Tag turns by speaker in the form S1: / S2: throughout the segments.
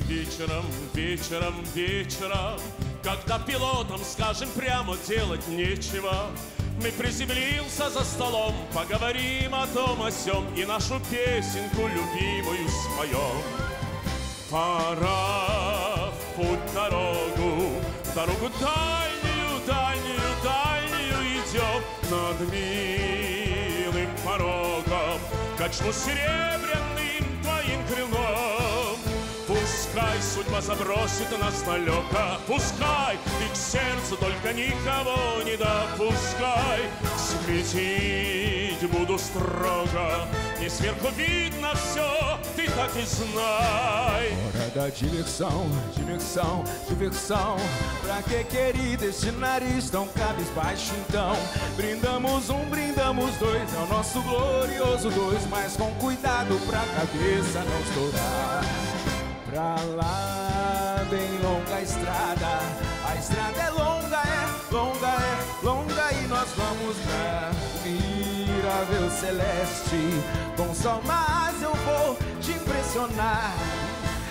S1: вечером, вечером, вечером, когда пилотам, скажем прямо, делать нечего. Мы приземлился за столом, поговорим о том, о сём и нашу песенку любимую споем. Пора в путь дорогу, дорогу дальнюю, дальнюю, дальнюю идем над милым порогом. Качну серебряным Пускай судьба забросит нас далеко, Пускай ты к сердцу только никого не допускай. Светить буду строго, И сверху видно все, ты так и знай.
S2: Hora da diversão, diversão, diversão. Pra que, querida, esse nariz tão cabisbaixo então? Brindamos um, brindamos dois, é o nosso glorioso dois, mas com cuidado pra cabeça não estourar. Pra lá, bem longa a estrada, a estrada é longa, é longa, é longa e nós vamos pra Miravel Celeste. Com sol, mas eu vou te impressionar.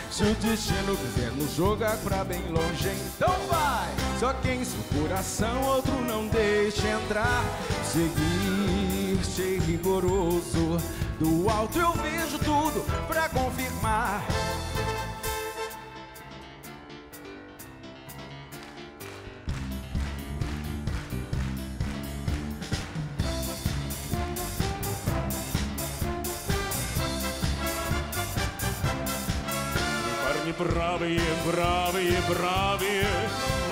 S2: Se o destino quiser nos jogar pra bem longe, então vai. Só quem seu coração, outro não deixa entrar. Seguir, ser rigoroso. Do alto eu vejo tudo pra confirmar.
S1: Бравые, бравые, бравые,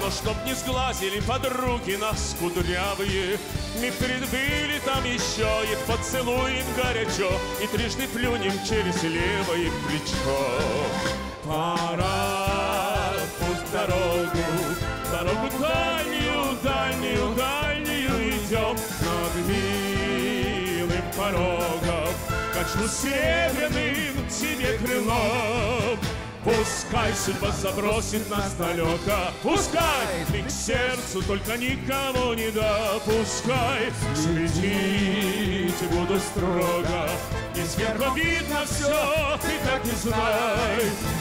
S1: Но чтоб не сглазили подруги нас кудрявые, Мы перед вылетом еще их поцелуем горячо И трижды плюнем через левое плечо. Пора в путь дорогу, дорогу дальнюю, дальнюю, дальнюю идем над милым порогом. Качну серебряным тебе крылом, Пускай судьба забросит нас далеко, Пускай ты к сердцу только никого не допускай. Следить буду строго, И сверху видно все, ты так и знай.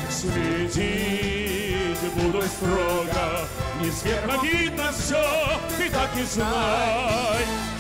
S1: Следить буду строго, И сверху видно все, ты так и знай.